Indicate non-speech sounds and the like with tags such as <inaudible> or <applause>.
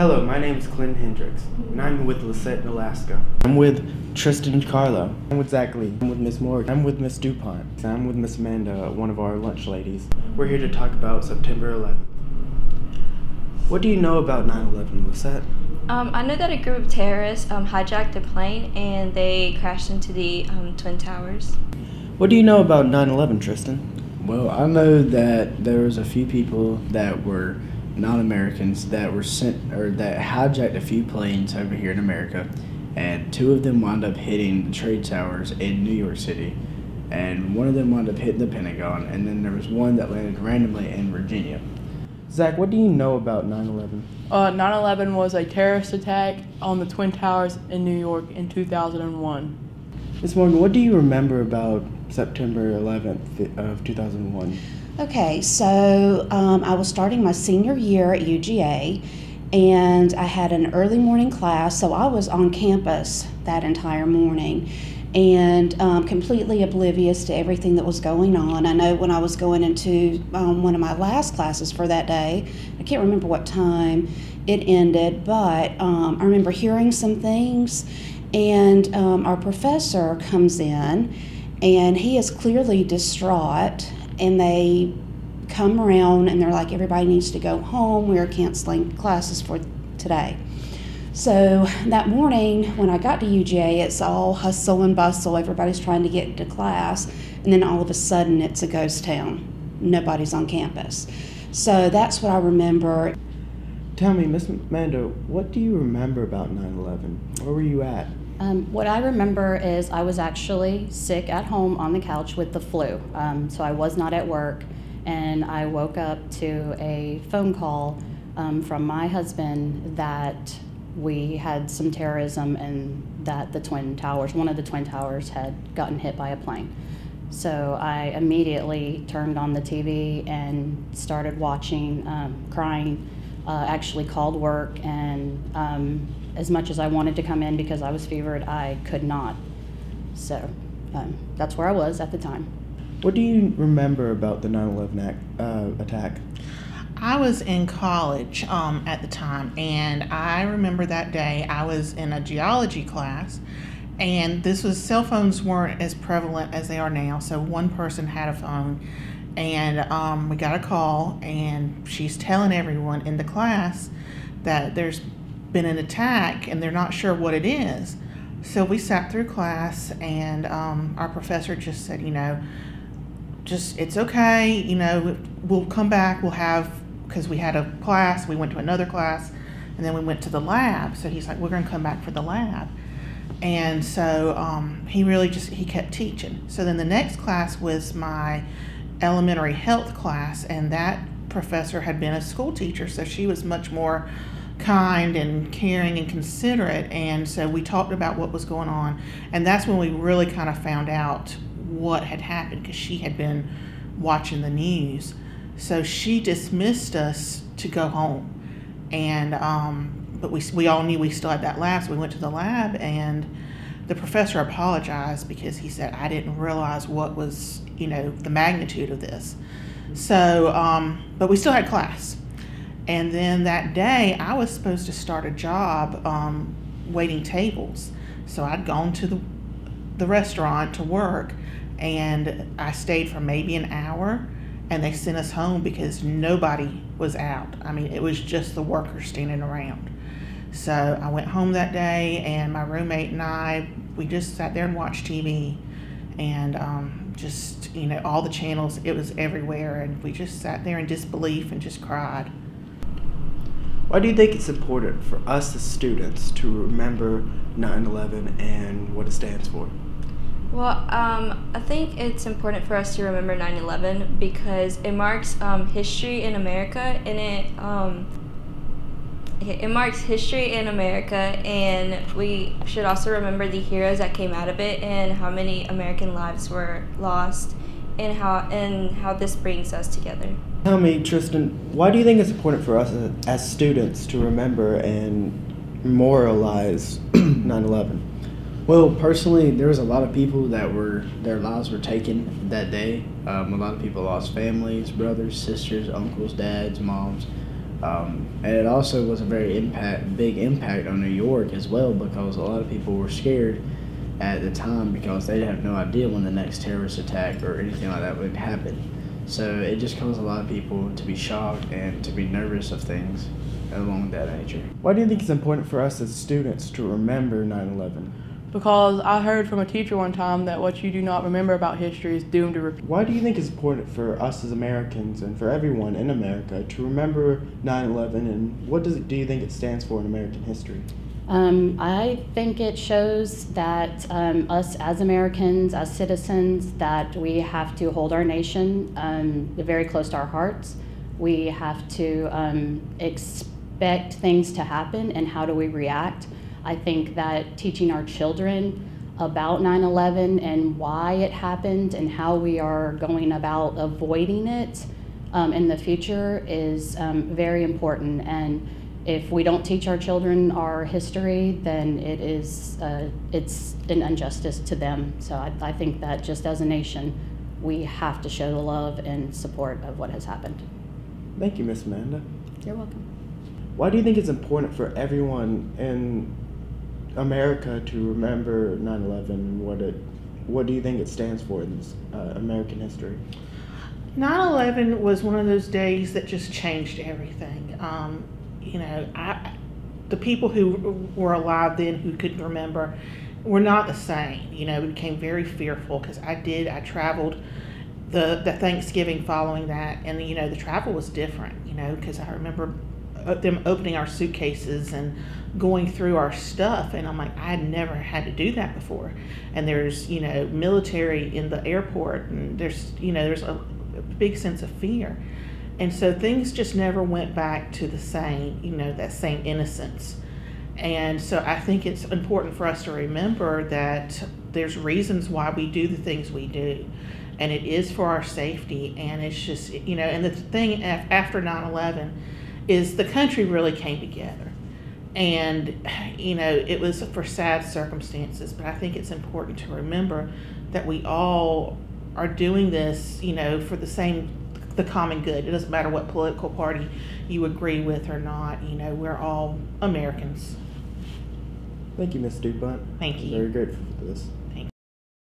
Hello, my name is Clint Hendricks, and I'm with Lisette, Alaska. I'm with Tristan Carlo. I'm with Zach Lee. I'm with Miss Morgan. I'm with Miss DuPont. And I'm with Miss Amanda, one of our lunch ladies. We're here to talk about September 11th. What do you know about 9/11, Lisette? Um, I know that a group of terrorists um, hijacked a plane and they crashed into the um, Twin Towers. What do you know about 9/11, Tristan? Well, I know that there was a few people that were non-Americans that were sent or that hijacked a few planes over here in America, and two of them wound up hitting the trade towers in New York City, and one of them wound up hitting the Pentagon, and then there was one that landed randomly in Virginia. Zach, what do you know about 9/11? Uh, 9/11 was a terrorist attack on the Twin Towers in New York in 2001. Miss Morgan, what do you remember about September 11th of 2001? Okay, so um, I was starting my senior year at UGA, and I had an early morning class, so I was on campus that entire morning and um, completely oblivious to everything that was going on. I know when I was going into um, one of my last classes for that day, I can't remember what time it ended, but um, I remember hearing some things, and um, our professor comes in, and he is clearly distraught, and they come around and they're like, everybody needs to go home. We are canceling classes for today. So that morning, when I got to UGA, it's all hustle and bustle. Everybody's trying to get into class. And then all of a sudden, it's a ghost town. Nobody's on campus. So that's what I remember. Tell me, Miss Amanda, what do you remember about 9/11? Where were you at? Um, what I remember is I was actually sick at home on the couch with the flu. Um, so I was not at work, and I woke up to a phone call um, from my husband that we had some terrorism and that the Twin Towers, one of the Twin Towers, had gotten hit by a plane. So I immediately turned on the TV and started watching, um, crying. Uh, actually called work, and um, as much as I wanted to come in because I was fevered, I could not. So um, that's where I was at the time. What do you remember about the 9/11 uh, attack? I was in college um, at the time, and I remember that day I was in a geology class, and this was cell phones weren't as prevalent as they are now. So one person had a phone, and um, we got a call, and she's telling everyone in the class that there's been an attack, and they're not sure what it is. So we sat through class, and um, our professor just said, you know, just it's okay, you know, we'll come back, we'll have because we had a class, we went to another class, and then we went to the lab. So he's like, we're going to come back for the lab. And so um, he really just, he kept teaching. So then the next class was my elementary health class, and that professor had been a school teacher, so she was much more kind and caring and considerate. And so we talked about what was going on. And that's when we really kind of found out what had happened because she had been watching the news. So she dismissed us to go home. And, um, but we, we all knew we still had that lab, so we went to the lab and the professor apologized because he said, I didn't realize what was, you know, the magnitude of this. So, um, but we still had class. And then that day, I was supposed to start a job um, waiting tables. So I'd gone to the, the restaurant to work and I stayed for maybe an hour and they sent us home because nobody was out. I mean, it was just the workers standing around. So I went home that day, and my roommate and I, we just sat there and watched TV, and um, just you know all the channels. It was everywhere, and we just sat there in disbelief and just cried. Why do you think it's important for us as students to remember 9/11 and what it stands for? Well, um, I think it's important for us to remember 9 11 because it marks um, history in America and it, um, it marks history in America, and we should also remember the heroes that came out of it and how many American lives were lost and how, and how this brings us together. Tell me, Tristan, why do you think it's important for us as students to remember and memorialize <clears throat> 9 11? Well, personally, there was a lot of people that were their lives were taken that day. Um, a lot of people lost families, brothers, sisters, uncles, dads, moms. Um, and it also was a very impact, big impact on New York as well because a lot of people were scared at the time because they have no idea when the next terrorist attack or anything like that would happen. So it just causes a lot of people to be shocked and to be nervous of things along that nature. Why do you think it's important for us as students to remember 9 11? Because I heard from a teacher one time that what you do not remember about history is doomed to repeat. Why do you think it's important for us as Americans and for everyone in America to remember 9 11 and what does it, do you think it stands for in American history? Um, I think it shows that um, us as Americans, as citizens, that we have to hold our nation um, very close to our hearts. We have to um, expect things to happen, and how do we react? I think that teaching our children about 9 11 and why it happened and how we are going about avoiding it um, in the future is um, very important. And if we don't teach our children our history, then it is uh, it's an injustice to them. So I, I think that just as a nation, we have to show the love and support of what has happened. Thank you, Miss Amanda. You're welcome. Why do you think it's important for everyone in America to remember 9 11 and what it what do you think it stands for in this, uh, American history? 9 11 was one of those days that just changed everything. Um, you know, I, the people who were alive then who couldn't remember were not the same. You know, we became very fearful because I did, I traveled the, the Thanksgiving following that, and, you know, the travel was different, you know, because I remember uh, them opening our suitcases and going through our stuff and i'm like i had never had to do that before and there's you know military in the airport and there's you know there's a, a big sense of fear and so things just never went back to the same you know that same innocence. And so i think it's important for us to remember that there's reasons why we do the things we do. And it is for our safety. And it's just you know and the thing after 9-11 is the country really came together. And you know it was for sad circumstances. But i think it's important to remember that we all are doing this you know for the same the common good it doesn't matter what political party you agree with or not you know we're all americans Thank you, Miss Dupont. Thank you. Very grateful for this.